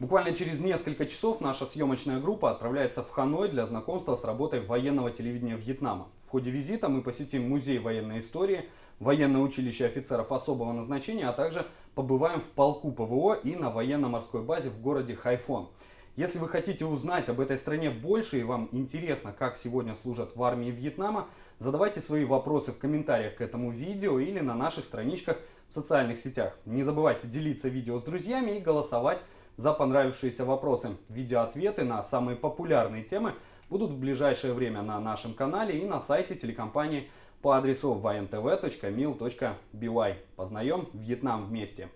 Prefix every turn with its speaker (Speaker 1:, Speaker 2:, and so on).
Speaker 1: Буквально через несколько часов наша съемочная группа отправляется в Ханой для знакомства с работой военного телевидения Вьетнама. В ходе визита мы посетим музей военной истории, военное училище офицеров особого назначения, а также побываем в полку ПВО и на военно-морской базе в городе Хайфон. Если вы хотите узнать об этой стране больше и вам интересно, как сегодня служат в армии Вьетнама, задавайте свои вопросы в комментариях к этому видео или на наших страничках в социальных сетях. Не забывайте делиться видео с друзьями и голосовать за понравившиеся вопросы. Видеоответы на самые популярные темы будут в ближайшее время на нашем канале и на сайте телекомпании по адресу vntv.mil.by. Познаем Вьетнам вместе.